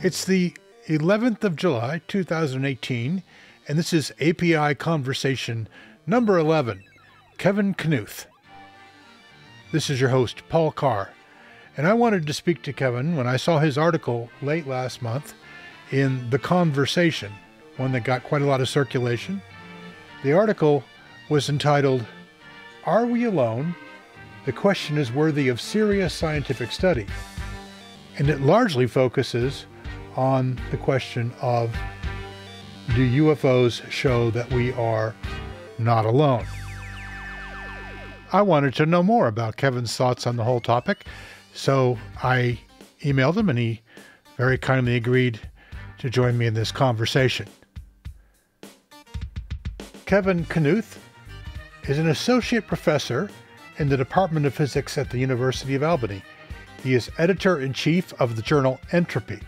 It's the 11th of July, 2018, and this is API Conversation number 11. Kevin Knuth. This is your host, Paul Carr. And I wanted to speak to Kevin when I saw his article late last month in The Conversation, one that got quite a lot of circulation. The article was entitled, Are We Alone? The question is worthy of serious scientific study. And it largely focuses on the question of do UFOs show that we are not alone? I wanted to know more about Kevin's thoughts on the whole topic, so I emailed him and he very kindly agreed to join me in this conversation. Kevin Knuth is an associate professor in the Department of Physics at the University of Albany. He is editor in chief of the journal Entropy.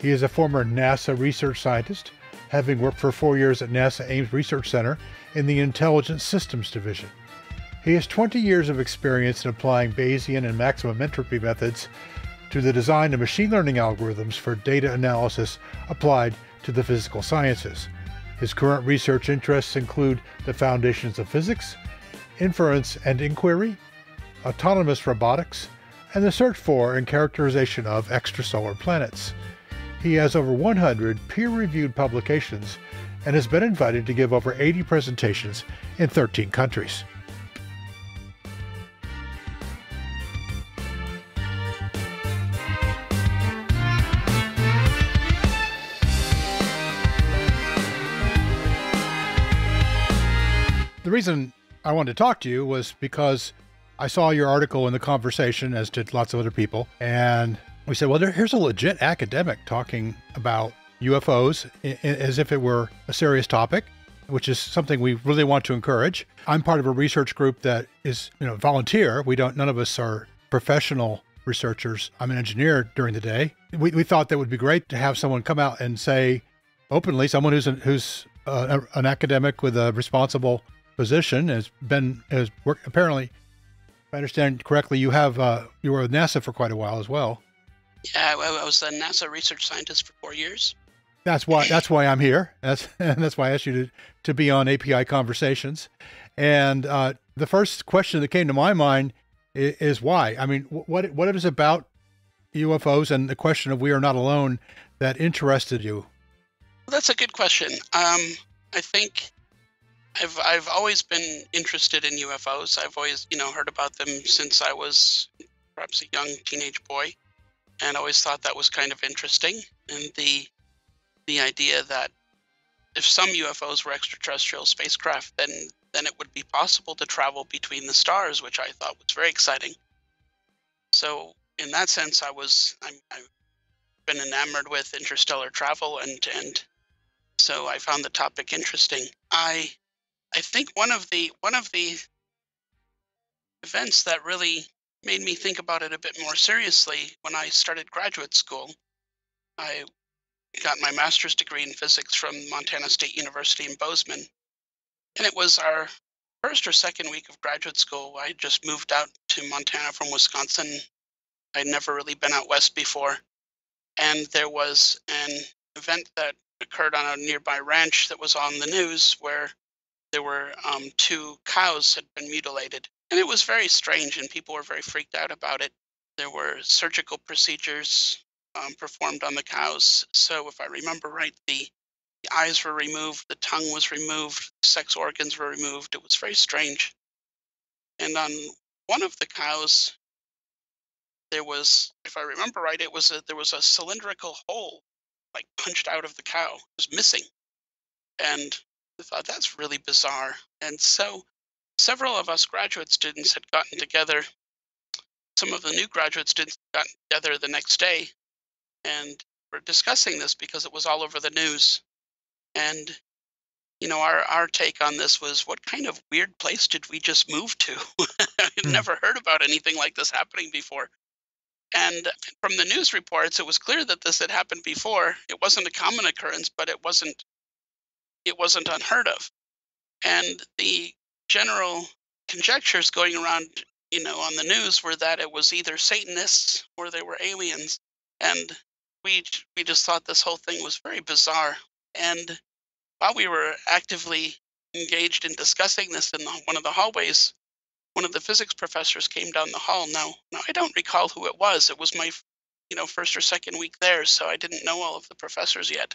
He is a former NASA research scientist, having worked for four years at NASA Ames Research Center in the Intelligent Systems Division. He has 20 years of experience in applying Bayesian and maximum entropy methods to the design of machine learning algorithms for data analysis applied to the physical sciences. His current research interests include the foundations of physics, inference and inquiry, autonomous robotics, and the search for and characterization of extrasolar planets. He has over 100 peer reviewed publications and has been invited to give over 80 presentations in 13 countries. The reason I wanted to talk to you was because I saw your article in the conversation, as did lots of other people, and we said, well, there, here's a legit academic talking about UFOs as if it were a serious topic, which is something we really want to encourage. I'm part of a research group that is, you know, volunteer. We don't, none of us are professional researchers. I'm an engineer during the day. We, we thought that would be great to have someone come out and say openly, someone who's an, who's uh, an academic with a responsible position has been has worked apparently. If I understand correctly, you have uh, you were with NASA for quite a while as well. Yeah, I, I was a NASA research scientist for four years. That's why that's why I'm here. That's and that's why I asked you to, to be on API conversations. And uh, the first question that came to my mind is, is why. I mean, wh- what what it is about UFOs and the question of we are not alone that interested you? That's a good question. Um, I think I've I've always been interested in UFOs. I've always you know heard about them since I was perhaps a young teenage boy, and always thought that was kind of interesting. And the the idea that if some UFOs were extraterrestrial spacecraft, then then it would be possible to travel between the stars, which I thought was very exciting. So in that sense, I was I'm, I've been enamored with interstellar travel, and and so I found the topic interesting. I I think one of the one of the events that really made me think about it a bit more seriously when I started graduate school. I got my master's degree in physics from Montana State University in Bozeman. And it was our first or second week of graduate school. I just moved out to Montana from Wisconsin. I'd never really been out west before. And there was an event that occurred on a nearby ranch that was on the news where there were um, two cows had been mutilated and it was very strange and people were very freaked out about it. There were surgical procedures um, performed on the cows. So if i remember right the, the eyes were removed the tongue was removed sex organs were removed. It was very strange. And on one of the cows there was if i remember right it was a there was a cylindrical hole like punched out of the cow. It was missing. And I thought that's really bizarre. And so several of us graduate students had gotten together. Some of the new graduate students got together the next day and were discussing this because it was all over the news. And you know, our, our take on this was what kind of weird place did we just move to? I'd Hmm. never heard about anything like this happening before. And from the news reports, it was clear that this had happened before. It wasn't a common occurrence, but it wasn't it wasn't unheard of. And the general conjectures going around, you know, on the news were that it was either Satanists or they were aliens. And we we just thought this whole thing was very bizarre. And while we were actively engaged in discussing this in the, one of the hallways, one of the physics professors came down the hall. Now, now I don't recall who it was. It was my, you know, first or second week there, so I didn't know all of the professors yet.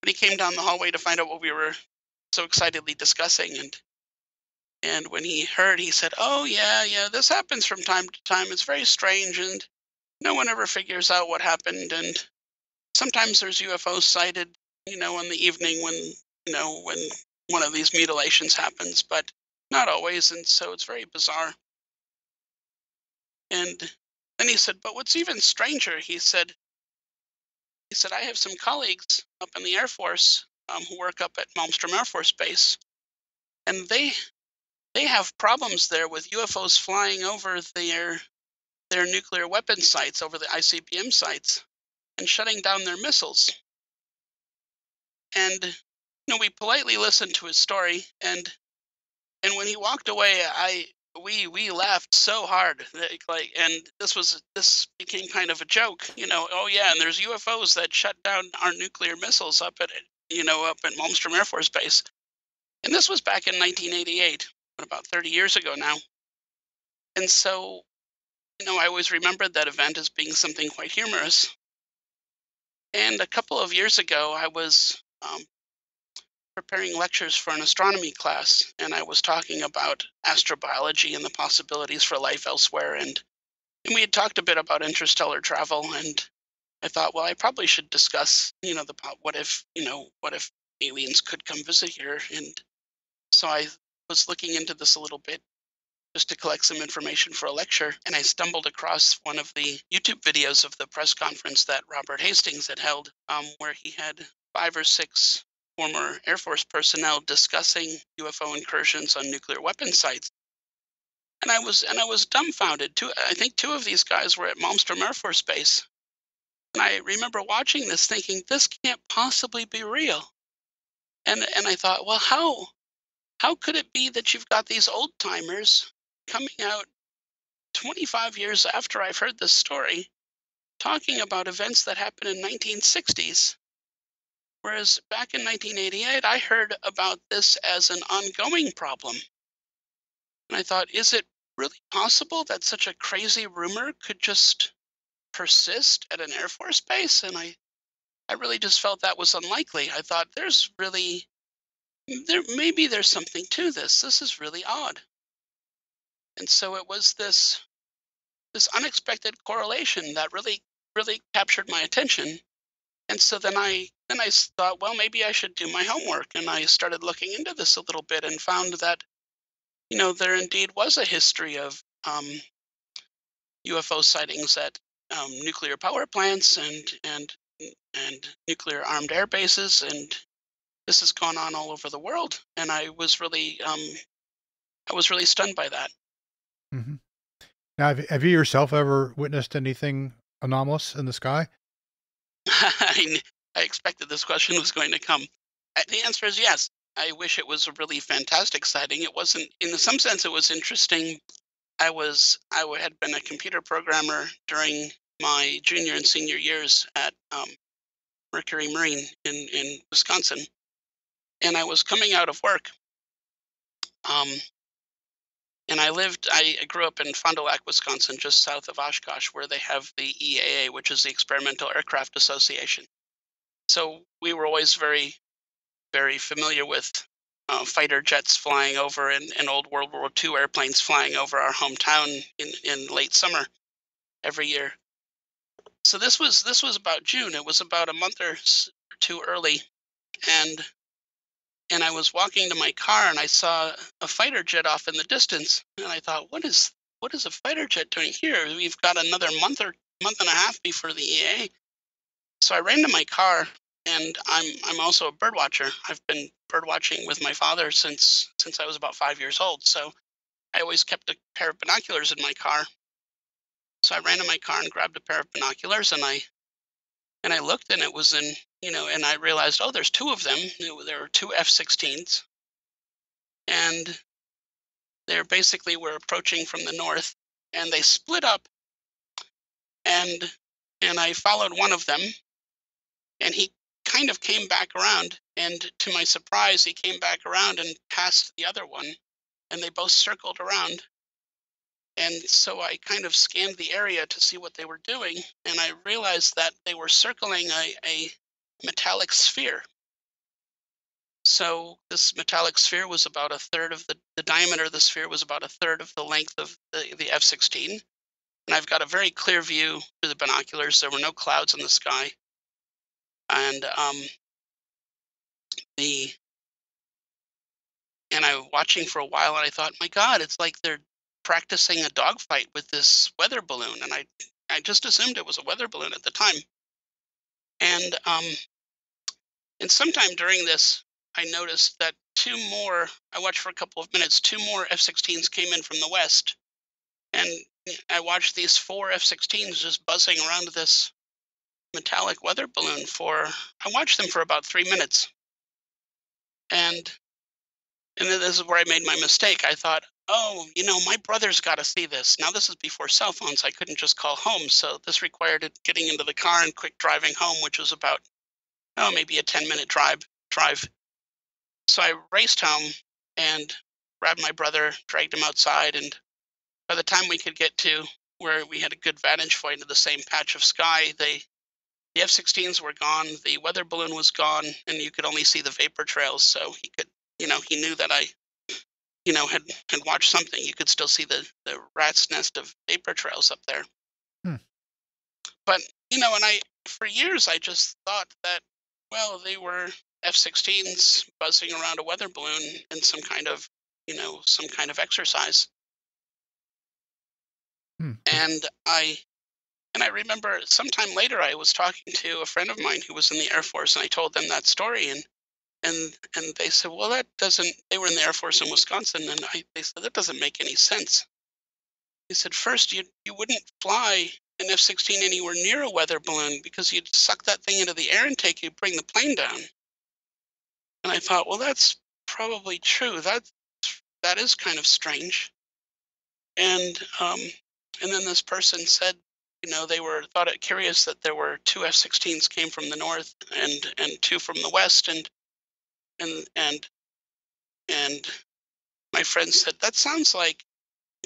But he came down the hallway to find out what we were so excitedly discussing, and and when he heard, he said, "Oh yeah, yeah, this happens from time to time. It's very strange, and no one ever figures out what happened. And sometimes there's UFOs sighted, you know, in the evening when you know when one of these mutilations happens, but not always. And so it's very bizarre." And then he said, "But what's even stranger?" He said. He said, "I have some colleagues up in the Air Force um, who work up at Malmstrom Air Force Base, and they they have problems there with UFOs flying over their their nuclear weapon sites, over the ICBM sites, and shutting down their missiles. And you know, we politely listened to his story, and and when he walked away, I we we laughed so hard like, and this was this became kind of a joke you know oh yeah and there's ufos that shut down our nuclear missiles up at you know up at malmstrom air force base and this was back in 1988 about 30 years ago now. And so, you know, I always remembered that event as being something quite humorous. And a couple of years ago, I was um, preparing lectures for an astronomy class, and I was talking about astrobiology and the possibilities for life elsewhere. And, and we had talked a bit about interstellar travel, and I thought, well, I probably should discuss, you know, the what if, you know, what if aliens could come visit here? And so I was looking into this a little bit just to collect some information for a lecture, and I stumbled across one of the YouTube videos of the press conference that Robert Hastings had held, um, where he had five or six former Air Force personnel discussing UFO incursions on nuclear weapon sites. And I was and I was dumbfounded. Two, I think two of these guys were at Malmstrom Air Force Base. And I remember watching this thinking, this can't possibly be real. And and I thought, well, how how could it be that you've got these old timers coming out 25 years after I've heard this story talking about events that happened in 1960s? Whereas back in 1988, I heard about this as an ongoing problem. And I thought, is it really possible that such a crazy rumor could just persist at an Air Force base? And I, I really just felt that was unlikely. I thought there's really there maybe there's something to this. This is really odd. And so it was this this unexpected correlation that really really captured my attention. And so then I then I thought, well, maybe I should do my homework, and I started looking into this a little bit and found that, you know, there indeed was a history of um, UFO sightings at um, nuclear power plants and and and nuclear armed air bases and this has gone on all over the world, and I was really, um, I was really stunned by that. Mm-hmm. Now, have, have you yourself ever witnessed anything anomalous in the sky? I, I expected this question was going to come. The answer is yes. I wish it was a really fantastic sighting. It wasn't, in some sense, it was interesting. I was, I had been a computer programmer during my junior and senior years at um, Mercury Marine in, in Wisconsin and I was coming out of work. Um, and I lived, I grew up in Fond du Lac, Wisconsin, just south of Oshkosh, where they have the EAA, which is the Experimental Aircraft Association. So we were always very, very familiar with uh, fighter jets flying over and, and old World War II airplanes flying over our hometown in, in late summer every year. So this was this was about June. It was about a month or two early, and and I was walking to my car and I saw a fighter jet off in the distance, and I thought, what is what is a fighter jet doing here? We've got another month or month and a half before the EA. So I ran to my car, and I'm I'm also a bird watcher. I've been bird watching with my father since since I was about five years old. So I always kept a pair of binoculars in my car. So I ran to my car and grabbed a pair of binoculars, and I and I looked, and it was in you know, and I realized, oh, there's two of them. There were two F-16s, and they're basically were approaching from the north, and they split up, and and I followed one of them, and he kind of came back around. And to my surprise, he came back around and passed the other one, and they both circled around. And so I kind of scanned the area to see what they were doing, and I realized that they were circling a, a metallic sphere. So this metallic sphere was about a third of the, the diameter of the sphere was about a third of the length of the, the F-16. And I've got a very clear view through the binoculars. There were no clouds in the sky. And um, the and I was watching for a while and I thought, my God, it's like they're practicing a dogfight with this weather balloon. And I I just assumed it was a weather balloon at the time. And um and sometime during this, I noticed that two more, I watched for a couple of minutes, two more F 16s came in from the west. And I watched these four F 16s just buzzing around this metallic weather balloon for, I watched them for about three minutes. And and this is where I made my mistake. I thought, oh, you know, my brother's got to see this. Now, this is before cell phones. I couldn't just call home. So this required getting into the car and quick driving home, which was about, oh, maybe a 10 minute drive. drive. So I raced home and grabbed my brother, dragged him outside, and by the time we could get to where we had a good vantage point to the same patch of sky, they the F-16s were gone, the weather balloon was gone, and you could only see the vapor trails. So he could, you know, he knew that I, you know, had had watched something. You could still see the the rat's nest of vapor trails up there. Hmm. But you know, and I for years I just thought that well they were F-16s buzzing around a weather balloon in some kind of, you know, some kind of exercise. Hmm. And I and I remember sometime later I was talking to a friend of mine who was in the Air Force and I told them that story and and and they said, "Well, that doesn't they were in the Air Force in Wisconsin and I they said that doesn't make any sense." He said, first, you you wouldn't fly an F-16 anywhere near a weather balloon because you'd suck that thing into the air intake, you'd bring the plane down." And I thought, well, that's probably true. That that is kind of strange. And um, and then this person said, you know, they were thought it curious that there were two F-16s came from the north and and two from the west, and and and and my friend said that sounds like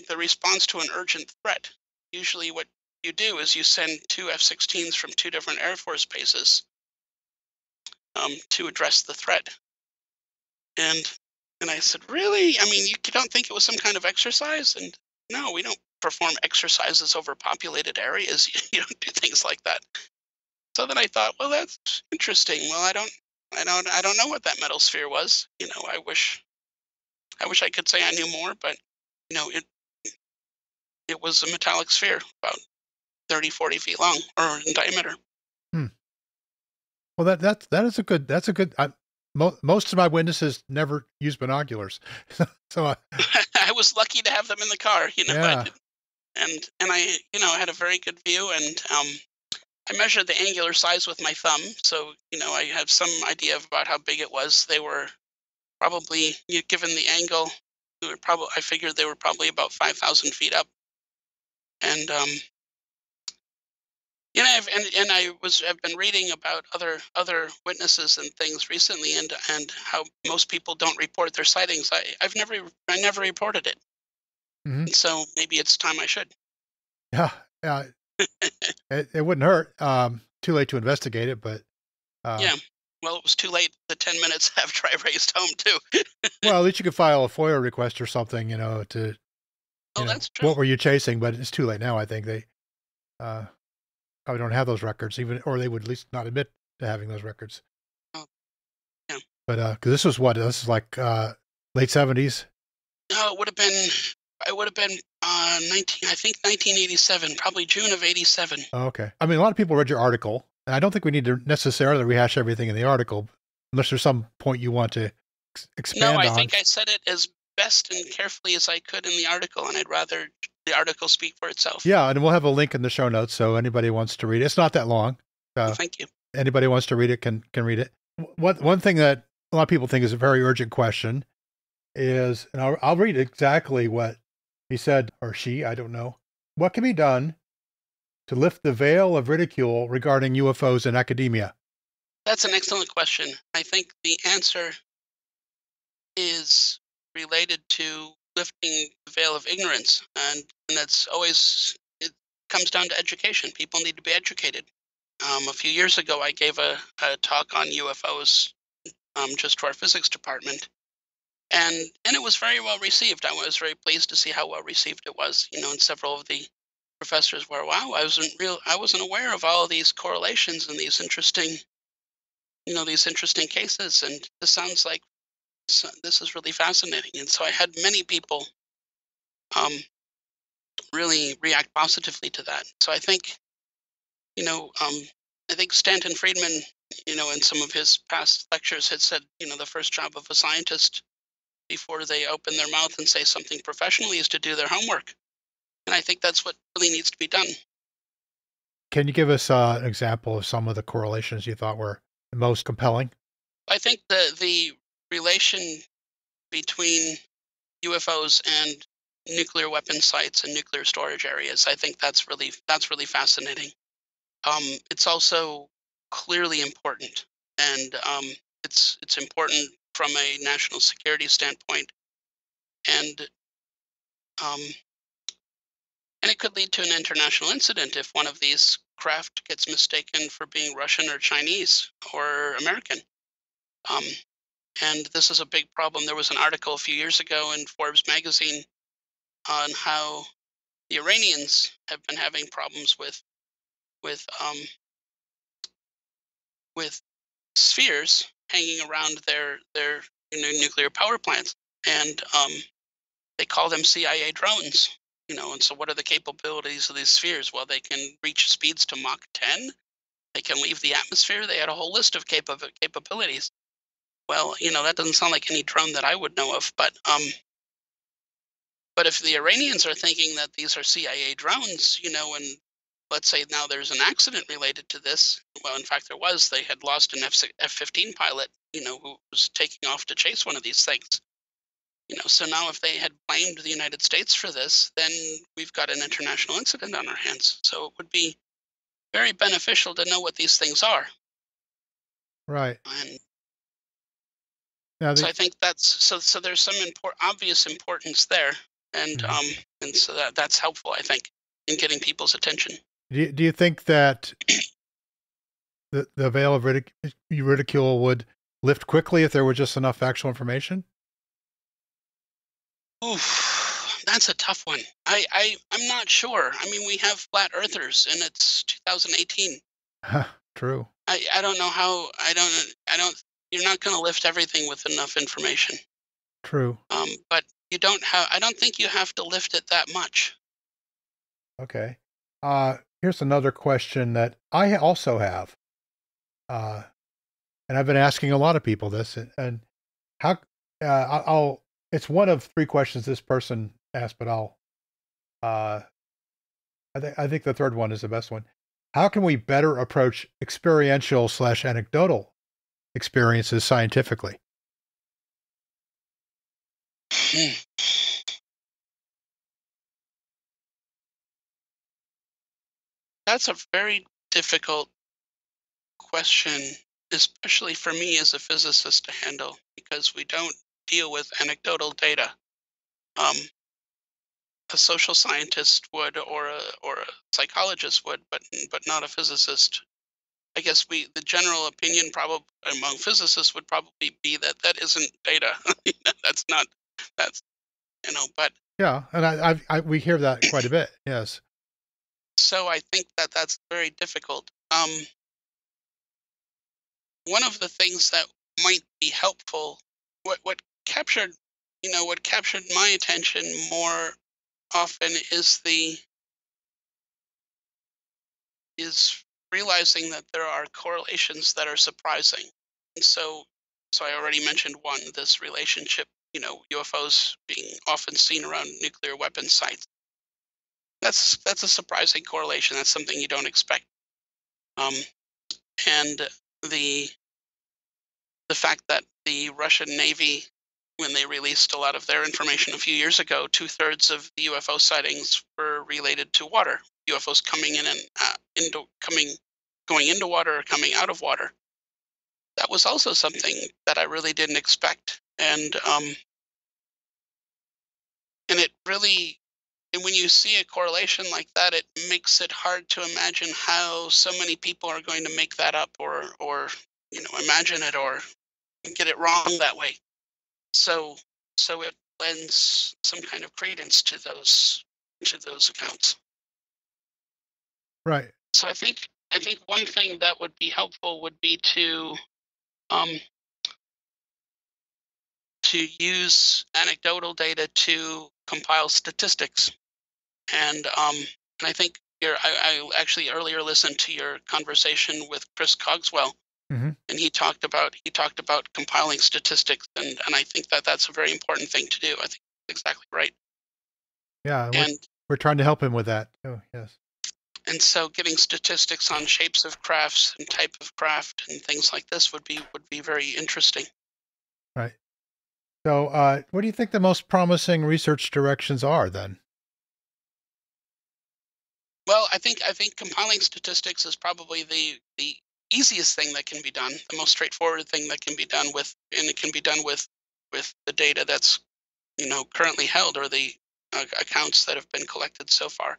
the response to an urgent threat. Usually, what you do is you send two F-16s from two different Air Force bases um, to address the threat. And and I said, really? I mean, you don't think it was some kind of exercise? And no, we don't perform exercises over populated areas. You don't do things like that. So then I thought, well, that's interesting. Well, I don't, I don't, I don't know what that metal sphere was. You know, I wish, I wish I could say I knew more, but you know, it, it was a metallic sphere about 30, 40 feet long or in diameter. Hmm. Well, that that that is a good. That's a good. I, mo- most of my witnesses never use binoculars, so I, I was lucky to have them in the car. You know, Yeah. And and I you know had a very good view, and um, I measured the angular size with my thumb, so you know I have some idea about how big it was. They were probably, you given the angle, they were probably I figured they were probably about five thousand feet up, and um, you know, I've, and and I was I've been reading about other other witnesses and things recently, and and how most people don't report their sightings. I I've never I never reported it, Mhm. so maybe it's time I should. yeah, yeah. It, it wouldn't hurt. Um, too late to investigate it, but uh, Yeah. Well, it was too late. The ten minutes after I raced home too. Well, at least you could file a FOIA request or something, you know, to oh, you know, that's true. what were you chasing? But it's too late now. I think they uh, probably don't have those records, even, or they would at least not admit to having those records. Oh, yeah. But uh, 'cause this was what this is like uh, late seventies. No, it would have been. It would have been uh, nineteen. I think nineteen eighty-seven, probably June of eighty-seven. Oh, okay. I mean, a lot of people read your article, and I don't think we need to necessarily rehash everything in the article, unless there's some point you want to ex- expand No, I on. think I said it as best and carefully as I could in the article, and I'd rather the article speak for itself. Yeah, and we'll have a link in the show notes so anybody wants to read it. It's not that long. Uh, Thank you. anybody wants to read it can can read it. One one thing that a lot of people think is a very urgent question is, and I'll, I'll read exactly what he said or she. I don't know. What can be done to lift the veil of ridicule regarding UFOs in academia? That's an excellent question. I think the answer is related to lifting the veil of ignorance, and, and that's always it comes down to education. People need to be educated. Um, a few years ago, I gave a, a talk on UFOs um, just to our physics department, and and it was very well received. I was very pleased to see how well received it was. You know, and several of the professors were, "Wow, I wasn't real, I wasn't aware of all of these correlations and these interesting, you know, these interesting cases." And this sounds like this is really fascinating. And so I had many people um, really react positively to that. So I think, you know, um, I think Stanton Friedman, you know, in some of his past lectures had said, you know, the first job of a scientist before they open their mouth and say something professionally is to do their homework. And I think that's what really needs to be done. Can you give us uh, an example of some of the correlations you thought were most compelling? I think the the relation between UFOs and nuclear weapon sites and nuclear storage areas. I think that's really that's really fascinating. Um, it's also clearly important, and um, it's it's important from a national security standpoint, and um, and it could lead to an international incident if one of these craft gets mistaken for being Russian or Chinese or American. Um, and this is a big problem. There was an article a few years ago in Forbes magazine on how the Iranians have been having problems with with um, with spheres hanging around their their you know, nuclear power plants, and um, they call them CIA drones. You know, and so what are the capabilities of these spheres? Well, they can reach speeds to Mach 10. They can leave the atmosphere. They had a whole list of capa- capabilities. Well, you know, that doesn't sound like any drone that I would know of, but um but if the Iranians are thinking that these are CIA drones, you know, and let's say now there's an accident related to this, well, in fact there was, they had lost an F F-15 pilot, you know, who was taking off to chase one of these things. You know, so now if they had blamed the United States for this, then we've got an international incident on our hands. So it would be very beneficial to know what these things are. Right. And Now, so I think that's so. So there's some import, obvious importance there, and Mhm. um, and so that that's helpful, I think, in getting people's attention. Do, you, do you think that the, the veil of ridic- ridicule would lift quickly if there were just enough factual information? Oof, that's a tough one. I I I'm not sure. I mean, we have flat earthers, and it's 2018. True. I I don't know how. I don't I don't. You're not going to lift everything with enough information. True. Um, but you don't have. I don't think you have to lift it that much. Okay. Uh, here's another question that I also have. Uh, and I've been asking a lot of people this, and, and how uh, I'll. It's one of three questions this person asked, but I'll. Uh, I think I think the third one is the best one. How can we better approach experiential slash anecdotal experiences scientifically? That's a very difficult question, especially for me as a physicist to handle, because we don't deal with anecdotal data. Um, a social scientist would, or a or a psychologist would, but but not a physicist. I guess we the general opinion probably among physicists would probably be that that isn't data. that's not that's you know, but Yeah, and I, I, I we hear that quite a bit. Yes. So I think that that's very difficult. Um, one of the things that might be helpful, what what captured, you know, what captured my attention more often is the is realizing that there are correlations that are surprising. And so, so I already mentioned one, this relationship, you know, UFOs being often seen around nuclear weapon sites. That's that's a surprising correlation. That's something you don't expect. Um, and the the fact that the Russian Navy when they released a lot of their information a few years ago, two thirds of the UFO sightings were related to water. UFOs coming in and uh, into coming, going into water or coming out of water. That was also something that I really didn't expect, and um, and it really, and when you see a correlation like that, it makes it hard to imagine how so many people are going to make that up or or you know imagine it or get it wrong that way so so it lends some kind of credence to those to those accounts. Right. So I think I think one thing that would be helpful would be to um, to use anecdotal data to compile statistics, and um, and I think your I, I actually earlier listened to your conversation with Chris Cogswell, Mm-hmm. And he talked about he talked about compiling statistics, and and I think that that's a very important thing to do. I think exactly right. Yeah, and we're, we're trying to help him with that. Oh, yes. And so, getting statistics on shapes of crafts and type of craft and things like this would be would be very interesting. Right. So, uh, what do you think the most promising research directions are then? Well, I think I think compiling statistics is probably the the easiest thing that can be done, the most straightforward thing that can be done with, and it can be done with with the data that's you know currently held or the uh, accounts that have been collected so far.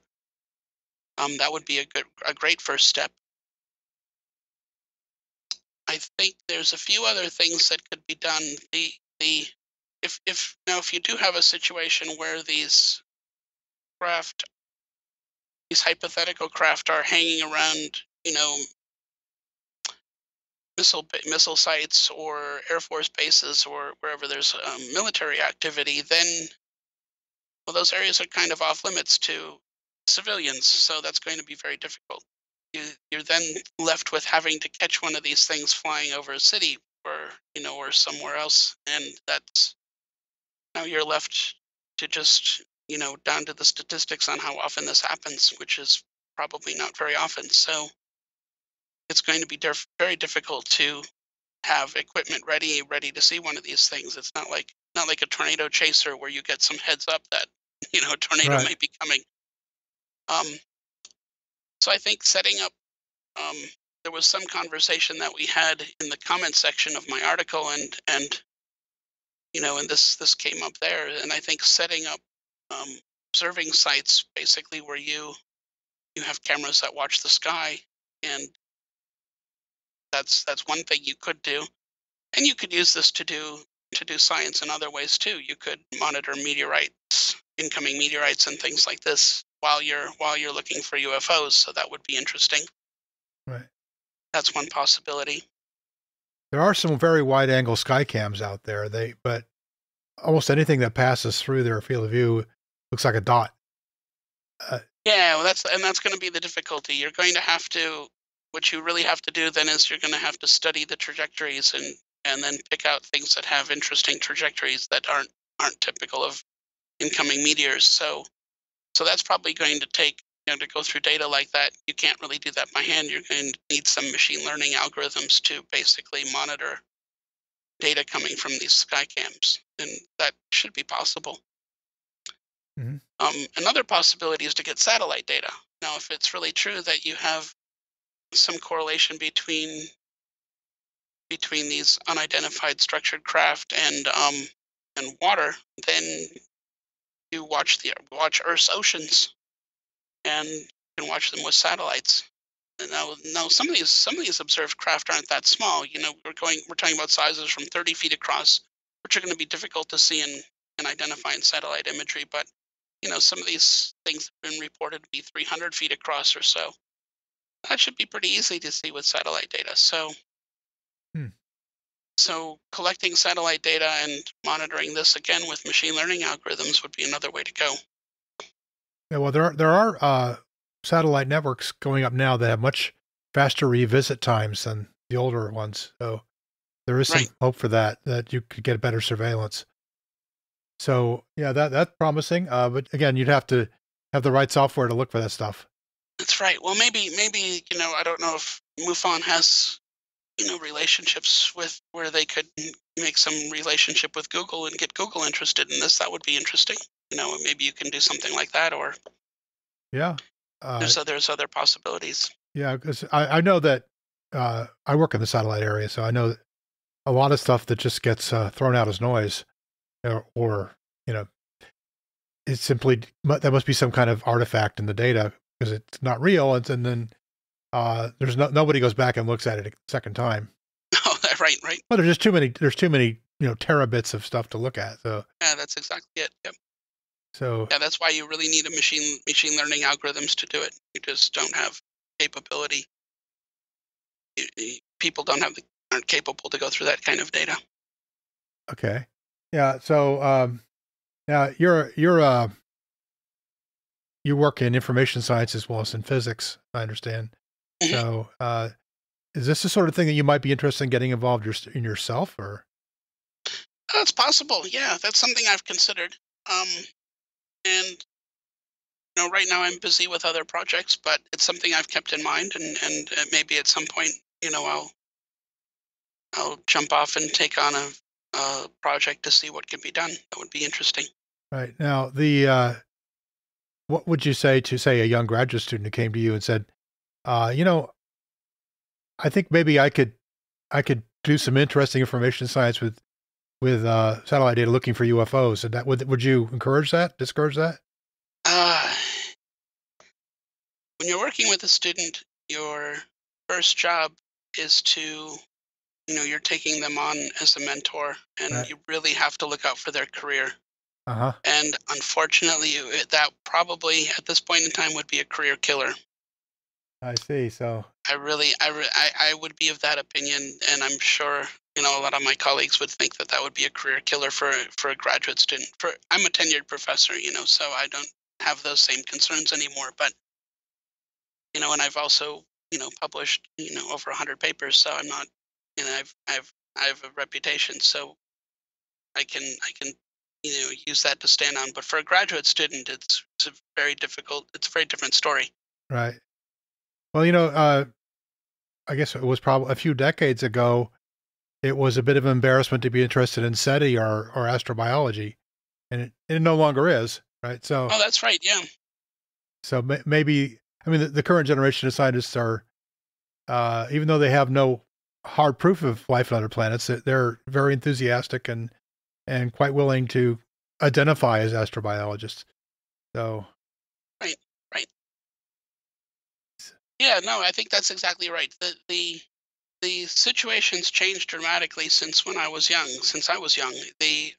Um, that would be a good, a great first step. I think there's a few other things that could be done. The the if if now if you do have a situation where these craft these hypothetical craft are hanging around, you know, missile missile sites or air force bases or wherever there's um, military activity, then well, those areas are kind of off limits to civilians. So that's going to be very difficult. You, you're then left with having to catch one of these things flying over a city or you know or somewhere else, and that's now you're left to just you know down to the statistics on how often this happens, which is probably not very often. So it's going to be diff- very difficult to have equipment ready ready to see one of these things. It's not like not like a tornado chaser where you get some heads up that you know a tornado right. might be coming. Um, so I think setting up. Um, there was some conversation that we had in the comment section of my article, and and you know, and this this came up there, and I think setting up um, observing sites basically where you you have cameras that watch the sky and that's that's one thing you could do, and you could use this to do to do science in other ways too. You could monitor meteorites, incoming meteorites, and things like this while you're while you're looking for UFOs. So that would be interesting. Right. That's one possibility. There are some very wide angle sky cams out there. They but almost anything that passes through their field of view looks like a dot. Uh, yeah, well, that's and that's going to be the difficulty. You're going to have to what you really have to do then is you're going to have to study the trajectories and and then pick out things that have interesting trajectories that aren't aren't typical of incoming meteors. So so that's probably going to take you know to go through data like that. You can't really do that by hand. You're going to need some machine learning algorithms to basically monitor data coming from these sky cams, and that should be possible. Mm-hmm. Um, another possibility is to get satellite data. Now, if it's really true that you have some correlation between between these unidentified structured craft and um, and water, then you watch the watch Earth's oceans and can watch them with satellites. Now, now some of these some of these observed craft aren't that small. You know, we're going we're talking about sizes from 30 feet across, which are going to be difficult to see in in identifying satellite imagery. But you know, some of these things have been reported to be 300 feet across or so that should be pretty easy to see with satellite data. So, hmm. so collecting satellite data and monitoring this again with machine learning algorithms would be another way to go. Yeah, well, there are there are uh, satellite networks going up now that have much faster revisit times than the older ones. So there is some right. hope for that that you could get better surveillance. So yeah, that that's promising. Uh, but again, you'd have to have the right software to look for that stuff. That's right. Well, maybe maybe you know I don't know if MUFON has you know relationships with where they could make some relationship with Google and get Google interested in this, that would be interesting. You know, maybe you can do something like that, or Yeah. there's Uh, there's other possibilities. yeah, because I, I know that uh, I work in the satellite area, so I know a lot of stuff that just gets uh, thrown out as noise, or, or you know, it's simply that must be some kind of artifact in the data because it's not real, and, and then uh, there's no nobody goes back and looks at it a second time. Oh, right, right. Well, there's just too many. There's too many, you know, terabits of stuff to look at. So, Yeah, that's exactly it. Yep. so Yeah, that's why you really need a machine machine learning algorithms to do it. You just don't have capability. You- you- People don't have the aren't capable to go through that kind of data. okay, yeah. So, um, now you're you're uh, you work in information science as well as in physics. I understand. Mhm. So, uh, is this the sort of thing that you might be interested in getting involved in yourself, or That's possible. Yeah, that's something I've considered. Um, and you know, right now I'm busy with other projects, but it's something I've kept in mind, and and uh, maybe at some point, you know, I'll I'll jump off and take on a, a project to see what can be done. That would be interesting. right now the uh, what would you say to say a young graduate student who came to you and said, uh, you know, I think maybe I could I could do some interesting information science with with uh, satellite data looking for UFOs. And that would would you encourage that, discourage that? Uh, when you're working with a student, your first job is to, you know, you're taking them on as a mentor, and Right. you really have to look out for their career. Uh huh. And unfortunately, it- that probably at this point in time would be a career killer. I see. So I really, I, re- I, I would be of that opinion, and I'm sure you know a lot of my colleagues would think that that would be a career killer for for a graduate student. For I'm a tenured professor, you know, so I don't have those same concerns anymore. But you know, and I've also you know published you know over 100 papers, so I'm not, know, I've I've I have a reputation, so I can I can you know use that to stand on. But for a graduate student, it's it's a very difficult. It's a very different story. Right. Well, you know, uh, I guess it was probably a few decades ago. It was a bit of an embarrassment to be interested in SETI or or astrobiology, and it, it no longer is. Right. So, Oh, that's right. Yeah. so maybe I mean the, the current generation of scientists are, uh, even though they have no hard proof of life on other planets, they're- they're very enthusiastic and and quite willing to identify as astrobiologists. So, right, right, Yeah, no, I think that's exactly right. The the the situation's changed dramatically since when I was young. Since I was young, the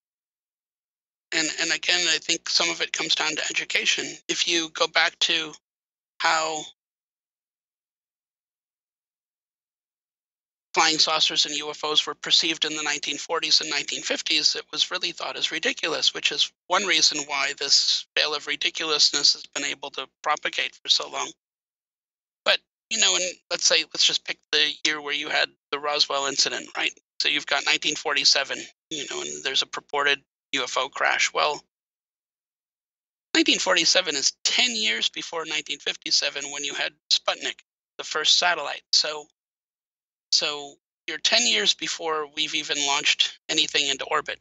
and and again, I think some of it comes down to education. If you go back to how flying saucers and UFOs were perceived in the 1940s and 1950s, it was really thought as ridiculous, which is one reason why this veil of ridiculousness has been able to propagate for so long But, you know, and let's say let's just pick the year where you had the Roswell incident, right? So you've got 1947, you know, and there's a purported UFO crash. Well, 1947 is 10 years before 1957 when you had Sputnik, the first satellite. So so you're 10 years before we've even launched anything into orbit.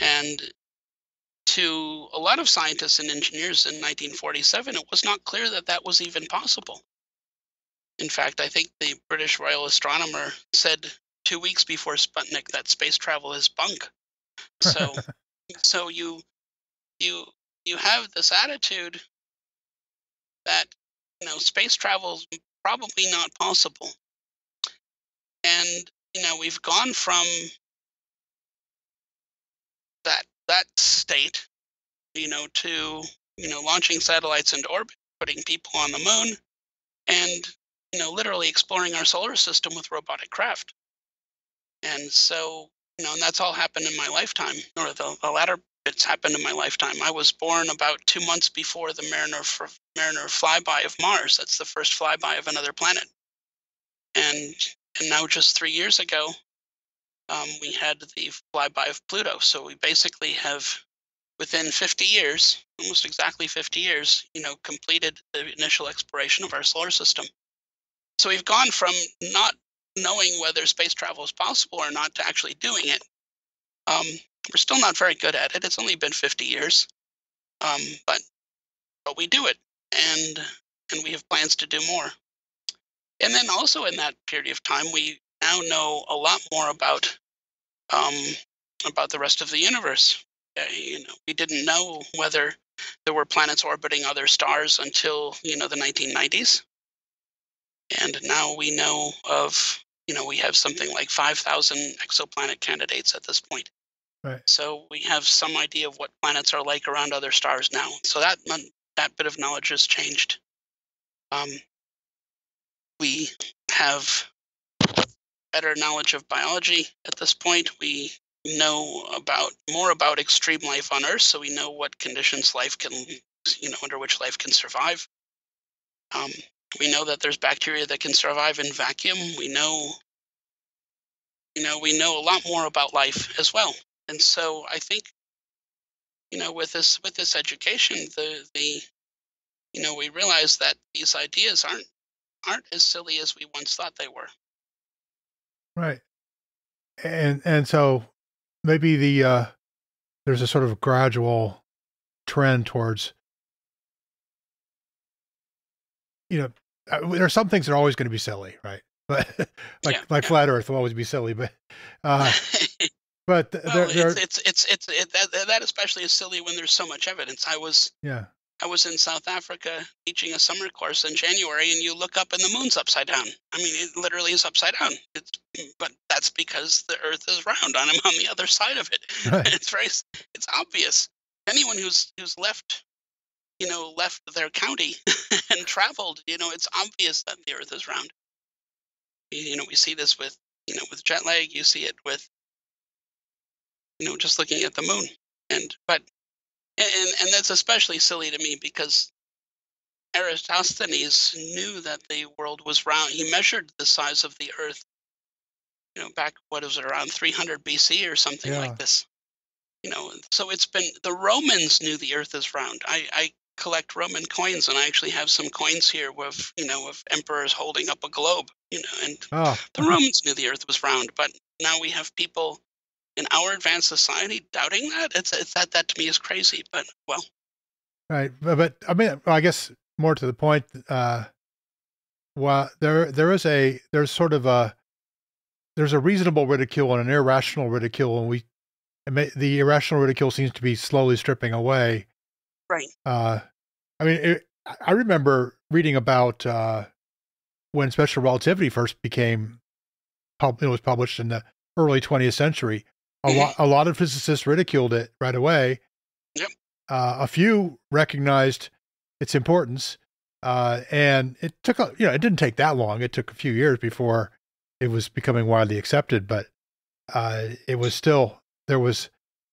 And to a lot of scientists and engineers in 1947, it was not clear that that was even possible. In fact, I think the British Royal Astronomer said two weeks before Sputnik that space travel is bunk. So, so you, you, you have this attitude that you know space travel is probably not possible, and you know we've gone from that that state, you know, to you know launching satellites into orbit, putting people on the moon, and you know, literally exploring our solar system with robotic craft. And so, you know, and that's all happened in my lifetime, or the, the latter bits happened in my lifetime. I was born about two months before the Mariner Mariner flyby of Mars. That's the first flyby of another planet. And and now, just three years ago, um, we had the flyby of Pluto. So we basically have, within 50 years, almost exactly 50 years, you know, completed the initial exploration of our solar system. So we've gone from not knowing whether space travel is possible or not to actually doing it. Um, we're still not very good at it. It's only been 50 years, um, but but we do it, and and we have plans to do more. And then also in that period of time, we now know a lot more about um, about the rest of the universe. Uh, you know, we didn't know whether there were planets orbiting other stars until you know the 1990s, and now we know of you know we have something like 5,000 exoplanet candidates at this point. Right. So we have some idea of what planets are like around other stars now. So that that bit of knowledge has changed. Um, we have better knowledge of biology at this point. We know about more about extreme life on Earth, so we know what conditions life can, you know, under which life can survive. Um, we know that there's bacteria that can survive in vacuum. We know, you know, we know a lot more about life as well. And so I think, you know, with this with this education, the the, you know, we realize that these ideas aren't aren't as silly as we once thought they were. Right. And and so maybe the uh there's a sort of gradual trend towards you know uh, there are some things that are always going to be silly right but like Yeah, like yeah. flat earth will always be silly but uh but well, there, there it's it's it's it's it, that that especially is silly when there's so much evidence. I was yeah I was in South Africa teaching a summer course in January, and you look up and the moon's upside down. I mean, it literally is upside down. It's, but that's because the Earth is round, and I'm on the other side of it. right It's very, it's obvious. Anyone who's who's left, you know, left their county and traveled, you know, it's obvious that the Earth is round. You you know, we see this with, you know, with jet lag. You see it with, you know, just looking at the moon. And but and and that's especially silly to me because Eratosthenes knew that the world was round. He measured the size of the Earth, you know, back what was it around 300 BC or something yeah like this. You know, so it's been the Romans knew the Earth is round. I, I collect Roman coins, and I actually have some coins here with you know of emperors holding up a globe. You know, and oh the Romans knew the Earth was round, but now we have people in our advanced society doubting that. It's, it's that that to me is crazy. But well, right but, but i mean i guess more to the point uh well there there is a there's sort of a there's a reasonable ridicule and an irrational ridicule and we the irrational ridicule seems to be slowly stripping away right. uh i mean it, i I remember reading about uh when special relativity first became it was published in the early 20th century a lot a lot of physicists ridiculed it right away Yep. uh, a few recognized its importance uh and it took a you know it didn't take that long it took a few years before it was becoming widely accepted but uh it was still there was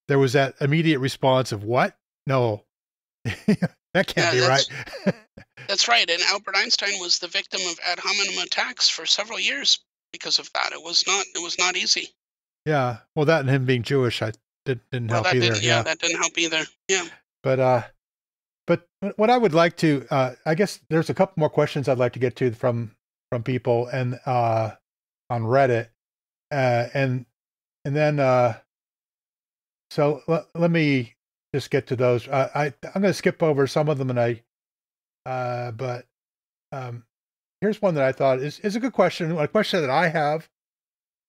there was that immediate response of what no that can't Yeah, be right that's that's right. And Albert Einstein was the victim of ad hominem attacks for several years because of that. It was not it was not easy. Yeah well that and him being jewish i did, didn't Well, help that either didn't. Yeah, yeah that didn't help either. Yeah. but uh but what i would like to uh i guess there's a couple more questions i'd like to get to from from people and uh on reddit uh and and then uh so let, let me just get to those uh, i i'm going to skip over some of them and i uh but um here's one that i thought is is a good question a question that i have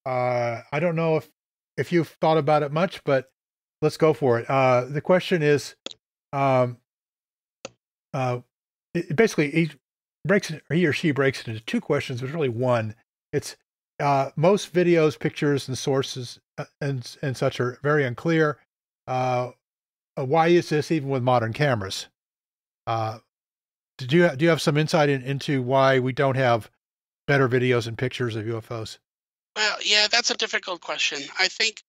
uh i don't know if if you've thought about it much but let's go for it. Uh the question is um uh it, basically he breaks it he or she breaks it into two questions but really one. It's uh most videos pictures and sources uh, and and such are very unclear. Uh uh, why is this even with modern cameras? Uh you do you have some insight in, into why we don't have better videos and pictures of ufos Well, yeah, that's a difficult question. I think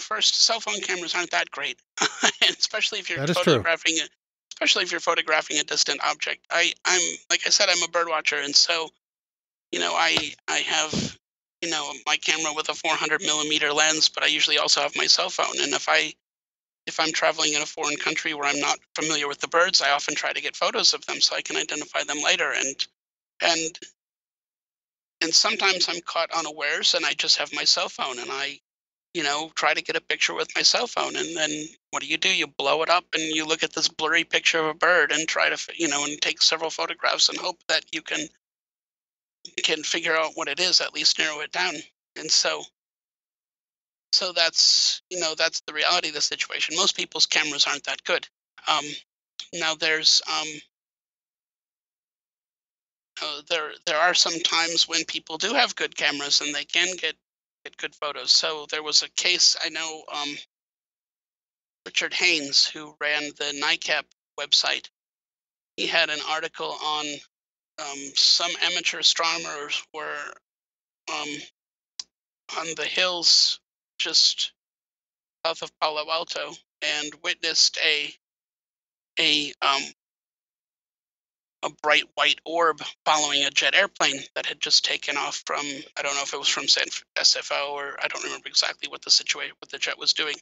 first, cell phone cameras aren't that great, and especially if you're That is true. photographing a, especially if you're photographing a distant object. I, I'm like I said, I'm a bird watcher, and so, you know, I I have, you know, my camera with a 400 millimeter lens, but I usually also have my cell phone, and if I if I'm traveling in a foreign country where I'm not familiar with the birds, I often try to get photos of them so I can identify them later. And and and sometimes I'm caught unawares and I just have my cell phone and I, you know, try to get a picture with my cell phone. And then what do you do? You blow it up and you look at this blurry picture of a bird and try to, you know, and take several photographs and hope that you can can figure out what it is, at least narrow it down. And so so that's you know that's the reality of the situation. Most people's cameras aren't that good. Um, now there's um, uh, there there are some times when people do have good cameras and they can get get good photos. So there was a case I know um, Richard Haines who ran the NICAP website. He had an article on um, some amateur astronomers were um, on the hills just south of Palo Alto and witnessed a a um, a bright white orb following a jet airplane that had just taken off from I don't know if it was from San SFO or I don't remember exactly what the situation what the jet was doing,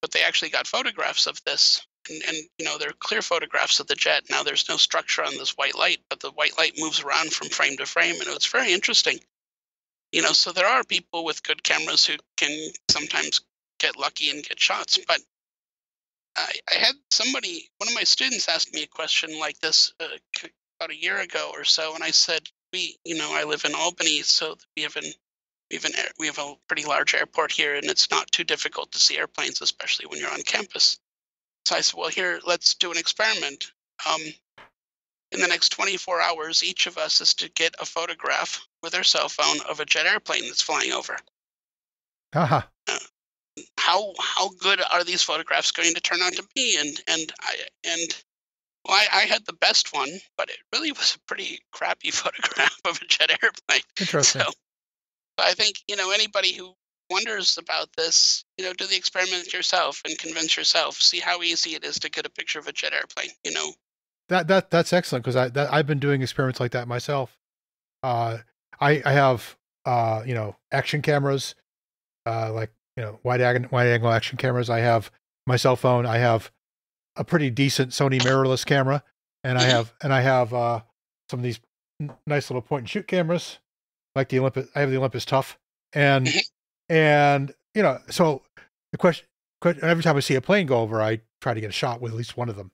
but they actually got photographs of this and, and you know they're clear photographs of the jet. Now there's no structure on this white light, but the white light moves around from frame to frame, and it's very interesting. You know, so there are people with good cameras who can sometimes get lucky and get shots, but I, I had somebody, one of my students asked me a question like this uh, about a year ago or so, and I said, "We, you know, I live in Albany, so we have an we have an air, we have a pretty large airport here, and it's not too difficult to see airplanes, especially when you're on campus." So I said, "Well, here, let's do an experiment. Um, in the next 24 hours, each of us is to get a photograph with our cell phone of a jet airplane that's flying over." Haha. How how good are these photographs going to turn out to be? And and I and well, I, I had the best one, but it really was a pretty crappy photograph of a jet airplane. Interesting. So I think you know anybody who wonders about this, you know, do the experiment yourself and convince yourself. See how easy it is to get a picture of a jet airplane. You know. That that that's excellent because I that, I've been doing experiments like that myself. Uh, I I have uh you know action cameras, uh like you know wide angle wide angle action cameras. I have my cell phone. I have a pretty decent Sony mirrorless camera, and I have and I have uh some of these n- nice little point and shoot cameras, like the Olympus. I have the Olympus Tough, and Mhm. and you know so the question, question every time I see a plane go over, I try to get a shot with at least one of them,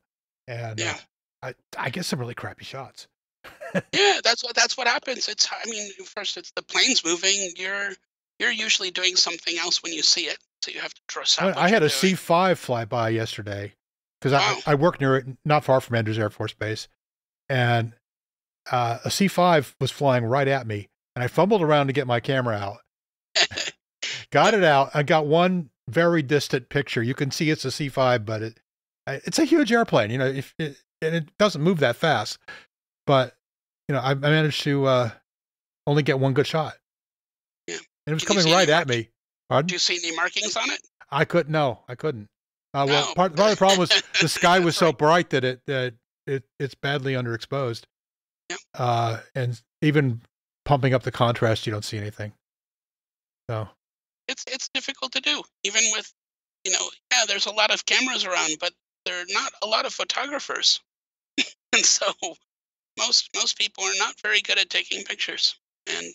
and uh, Yeah. I I get some really crappy shots. Yeah, that's what that's what happens. It's I mean, first it's the plane's moving. You're you're usually doing something else when you see it, so you have to trust I. I had a doing. C five fly by yesterday because Wow. I I work near it, not far from Andrews Air Force Base, and uh, a C five was flying right at me, and I fumbled around to get my camera out, got it out. I got one very distant picture. You can see it's a C five, but it it's a huge airplane. You know, if it, and it doesn't move that fast, but you know, I, I managed to uh, only get one good shot. Yeah. And it was Did coming right at me. Pardon? Do you see any markings on it? I couldn't. No, I couldn't. Uh, well, No. part, part of the problem was the sky was so right. bright that it that it it's badly underexposed. Yep. Uh, and even pumping up the contrast, you don't see anything. So it's it's difficult to do even with you know yeah there's a lot of cameras around but there are not a lot of photographers and so most most people are not very good at taking pictures and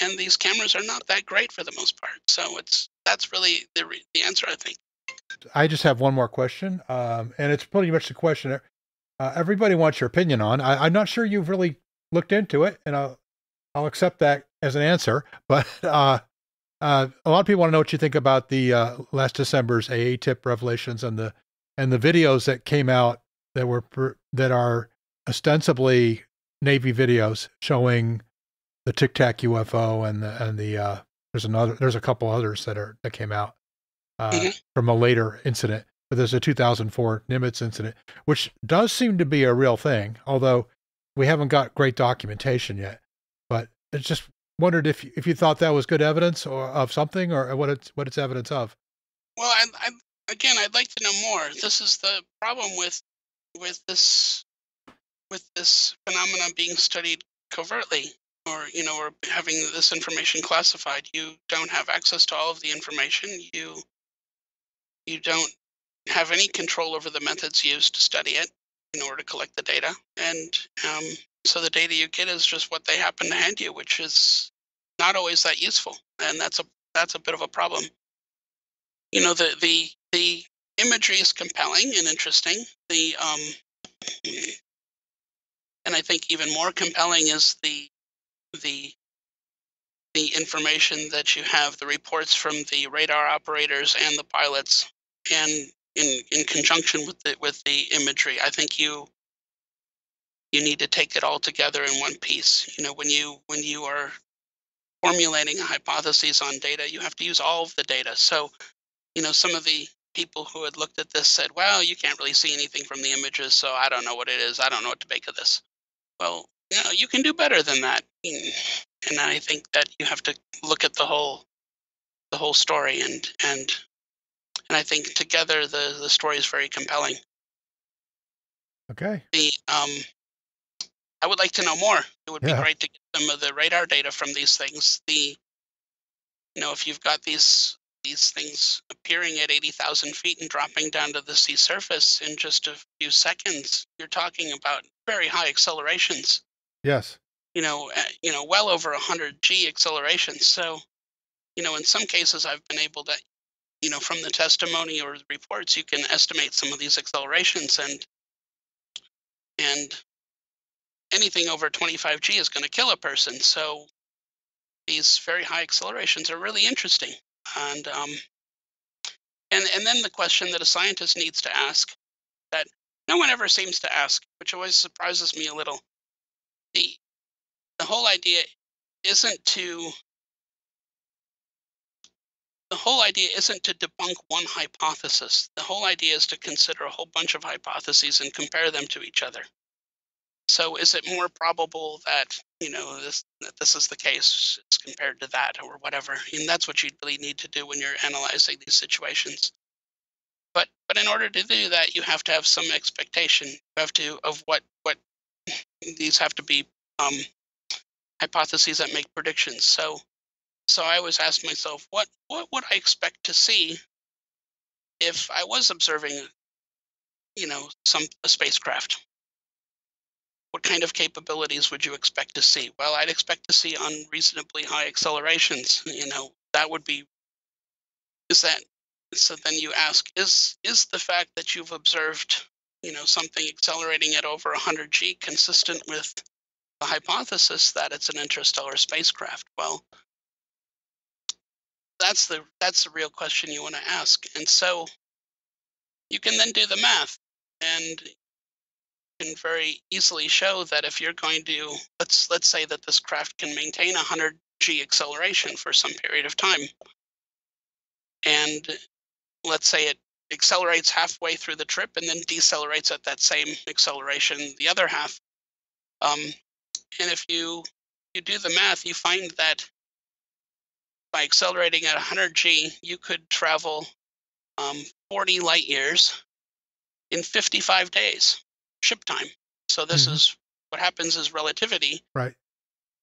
and these cameras are not that great for the most part so it's that's really the re- the answer i think I just have one more question, um, and it's pretty much the question uh, everybody wants your opinion on. I, I'm not sure you've really looked into it, and I'll I'll accept that as an answer. But uh, uh, a lot of people want to know what you think about the uh, last December's AATIP revelations and the and the videos that came out that were that are ostensibly Navy videos showing the Tic Tac UFO and the and the uh, there's another there's a couple others that are that came out uh, Mhm. from a later incident. But there's a 2004 Nimitz incident, which does seem to be a real thing, although we haven't got great documentation yet. But I just wondered if if you thought that was good evidence or of something, or what it's what it's evidence of. well I, I again i'd like to know more this is the problem with with this with this phenomenon being studied covertly or you know or having this information classified you don't have access to all of the information you you don't have any control over the methods used to study it in order to collect the data and um, so the data you get is just what they happen to hand you which is not always that useful, and that's a that's a bit of a problem. You know, the the the imagery is compelling and interesting. The um, and I think even more compelling is the the the information that you have, the reports from the radar operators and the pilots, and in in conjunction with the with the imagery. I think you you need to take it all together in one piece. You know, when you when you are formulating a hypothesis on data, you have to use all of the data. So, you know, some of the people who had looked at this said, well, you can't really see anything from the images, so I don't know what it is. I don't know what to make of this. Well, you you can do better than that. And I think that you have to look at the whole the whole story and and and I think together the the story is very compelling. Okay. The um I would like to know more. It would Yeah. be great to get some of the radar data from these things. The you know, if you've got these these things appearing at 80,000 feet and dropping down to the sea surface in just a few seconds, you're talking about very high accelerations. Yes. You know, you know, well over 100 g accelerations. So, you know, in some cases, I've been able to, you know, from the testimony or the reports, you can estimate some of these accelerations, and and anything over 25 g is going to kill a person. So, these very high accelerations are really interesting and um, and and then the question that a scientist needs to ask that no one ever seems to ask, which always surprises me a little. The the whole idea isn't to the whole idea isn't to debunk one hypothesis. The whole idea is to consider a whole bunch of hypotheses and compare them to each other. So is it more probable that you know this that this is the case as compared to that or whatever? And that's what you really need to do when you're analyzing these situations. But but in order to do that, you have to have some expectation. Have to of what what these have to be um, hypotheses that make predictions. So so I always ask myself, what what would I expect to see if I was observing, you know, some a spacecraft? what kind of capabilities would you expect to see? Well, I'd expect to see unreasonably high accelerations. You know, that would be is that so then you ask is is the fact that you've observed, you know, something accelerating at over 100 G consistent with the hypothesis that it's an interstellar spacecraft? Well, that's the that's the real question you want to ask. And so you can then do the math and can very easily show that if you're going to let's let's say that this craft can maintain 100 g acceleration for some period of time and let's say it accelerates halfway through the trip and then decelerates at that same acceleration the other half um, and if you you do the math you find that by accelerating at 100 g you could travel um, 40 light years in 55 days ship time. So this Mhm. is what happens is relativity. Right.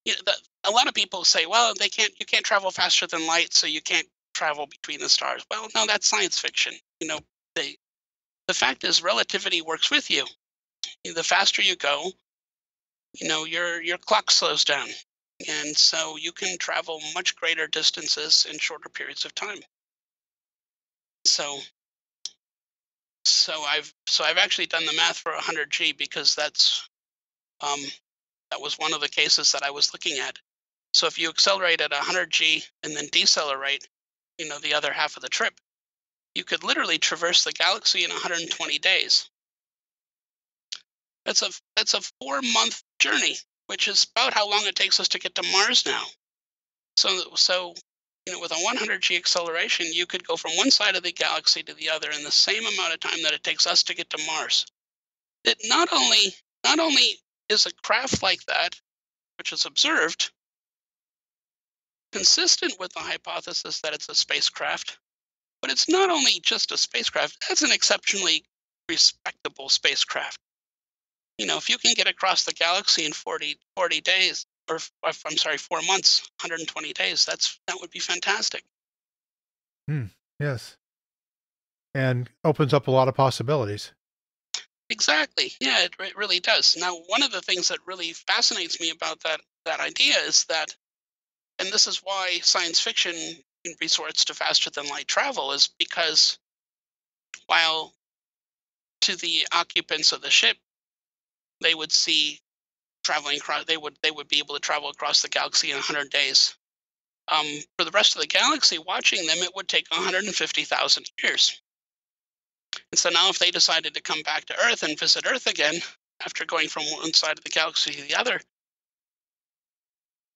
You know, the, a lot of people say, well, they can't. You can't travel faster than light, so you can't travel between the stars. Well, no, that's science fiction. You know, they. The fact is, relativity works with you. The faster you go, you know, your your clock slows down, and so you can travel much greater distances in shorter periods of time. So so I've so I've actually done the math for 100 G because that's um, that was one of the cases that I was looking at. So if you accelerate at 100 G and then decelerate, you know, the other half of the trip, you could literally traverse the galaxy in 120 days. That's a that's a four month journey, which is about how long it takes us to get to Mars now. So so you know, with a 100 g acceleration, you could go from one side of the galaxy to the other in the same amount of time that it takes us to get to Mars. It not only not only is a craft like that, which is observed, consistent with the hypothesis that it's a spacecraft, but it's not only just a spacecraft, it's an exceptionally respectable spacecraft. You know, if you can get across the galaxy in 40, 40 days, or f- I'm sorry, four months, 120 days, that's that would be fantastic. Hmm. Yes. And opens up a lot of possibilities. Exactly. Yeah, it, re- really does. Now, one of the things that really fascinates me about that that idea is that and this is why science fiction resorts to faster than light travel is because while to the occupants of the ship they would see traveling across they would they would be able to travel across the galaxy in 100 days. Um, for the rest of the galaxy watching them it would take 150000 years. And so now if they decided to come back to earth and visit earth again after going from one side of the galaxy to the other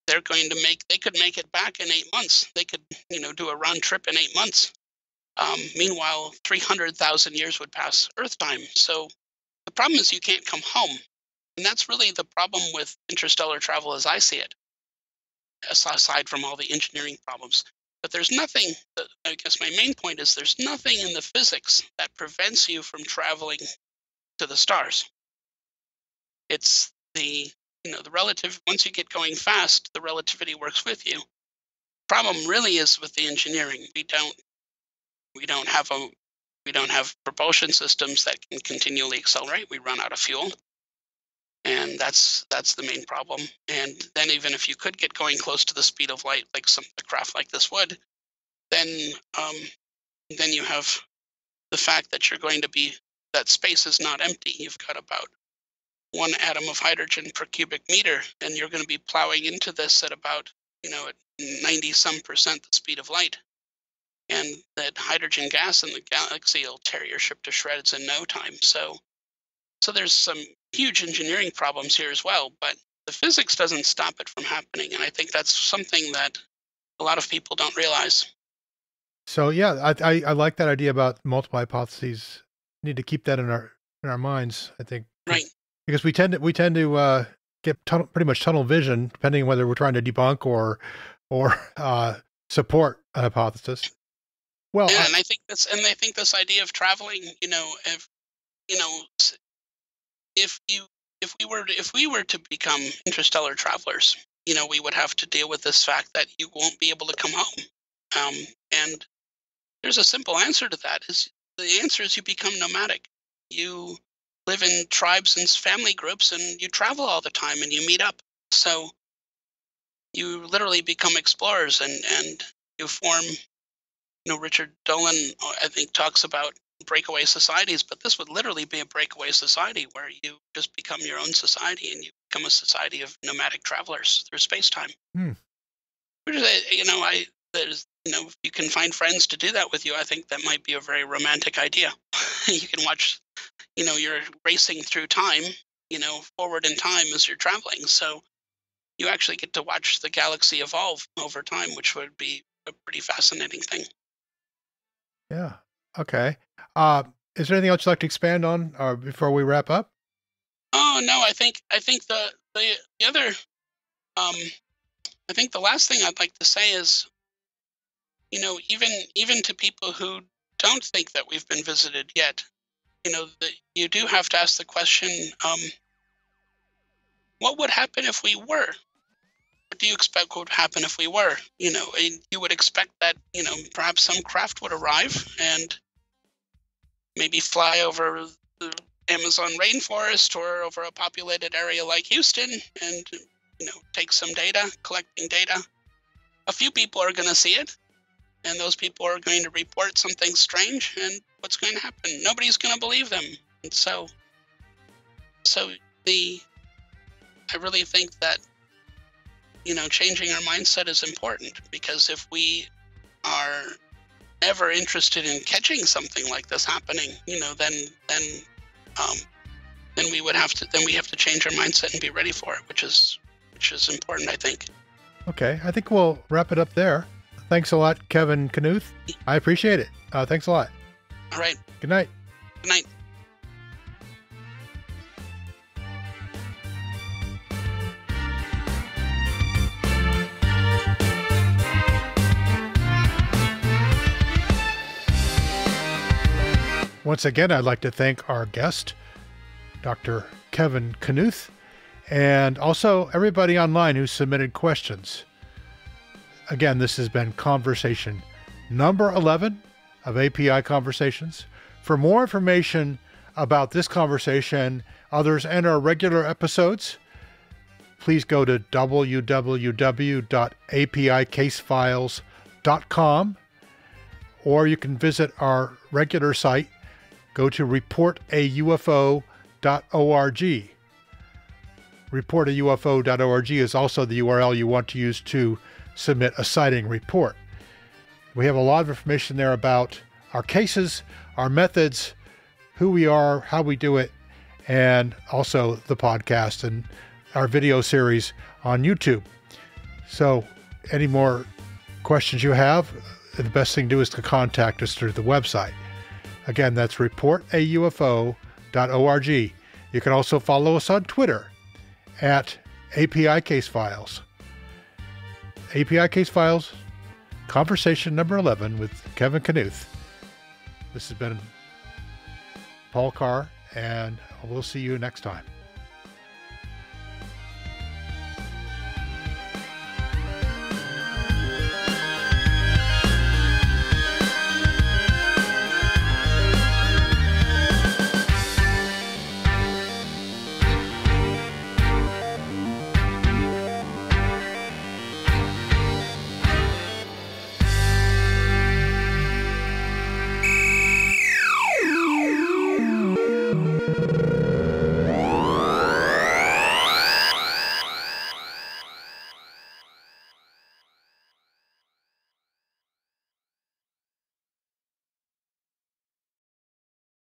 they're going to make they could make it back in eight months. They could you know do a round trip in eight months. Um, meanwhile 300000 years would pass earth time. So the problem is you can't come home. And that's really the problem with interstellar travel as i see it aside from all the engineering problems. But there's nothing i guess my main point is there's nothing in the physics that prevents you from traveling to the stars. It's the you know the relative once you get going fast the relativity works with you. Problem really is with the engineering. We don't we don't have a we don't have propulsion systems that can continually accelerate. We run out of fuel. And that's that's the main problem. And then even if you could get going close to the speed of light like some a craft like this would then um, then you have the fact that you're going to be that space is not empty. You've got about one atom of hydrogen per cubic meter, and you're going to be plowing into this at about, you know, at 90 some percent the speed of light. And that hydrogen gas in the galaxy will tear your ship to shreds in no time. So, so there's some huge engineering problems here as well, but the physics doesn't stop it from happening. And I think that's something that a lot of people don't realize. So yeah, I, I, I like that idea about multiple hypotheses. Need to keep that in our in our minds. I think right because we tend to we tend to uh, get tunnel, pretty much tunnel vision, depending on whether we're trying to debunk or or uh, support a hypothesis. Well, yeah, I, and I think this and I think this idea of traveling, you know, if you know, if you if we were to, if we were to become interstellar travelers, you know, we would have to deal with this fact that you won't be able to come home. Um, and there's a simple answer to that: is the answer is you become nomadic. You live in tribes and family groups and you travel all the time and you meet up. So you literally become explorers and, and you form, you know, Richard Dolan, uh, I think, talks about breakaway societies, but this would literally be a breakaway society where you just become your own society and you become a society of nomadic travelers through space time. Hmm. Which is, you know, I, there's, you know, if you can find friends to do that with you, I think that might be a very romantic idea. you can watch you know you're racing through time you know forward in time as you're traveling. So you actually get to watch the galaxy evolve over time which would be a pretty fascinating thing. Yeah. Okay. Uh is there anything else you'd like to expand on uh, before we wrap up? Oh no i think i think the the, the other um i think the last thing i'd like to say is you know even even to people who don't think that we've been visited yet you know, you do have to ask the question um, what would happen if we were? What do you expect would happen if we were? You know, you would expect that, you know, perhaps some craft would arrive and maybe fly over the Amazon rainforest or over a populated area like Houston and, you know, take some data, collecting data. A few people are going to see it, and those people are going to report something strange, and what's going to happen? Nobody's going to believe them. And so, so the, I really think that, you know, changing our mindset is important because if we are ever interested in catching something like this happening, you know, then then um, then we would have to then we have to change our mindset and be ready for it, which is which is important, I think. Okay, I think we'll wrap it up there. Thanks a lot, Kevin Knuth. I appreciate it. Uh, thanks a lot. All right. Good night. Good night. Once again, I'd like to thank our guest, Dr. Kevin Knuth, and also everybody online who submitted questions. Again, this has been conversation number 11 of API Conversations. For more information about this conversation, others, and our regular episodes, please go to www.apicasefiles.com or you can visit our regular site. Go to reportaufo.org. Reportaufo.org is also the URL you want to use to submit a sighting report. We have a lot of information there about our cases, our methods, who we are, how we do it, and also the podcast and our video series on YouTube. So, any more questions you have, the best thing to do is to contact us through the website. Again, that's reportaufo.org. You can also follow us on Twitter at API Case Files. API Case Files, conversation number 11 with Kevin Knuth. This has been Paul Carr, and we'll see you next time.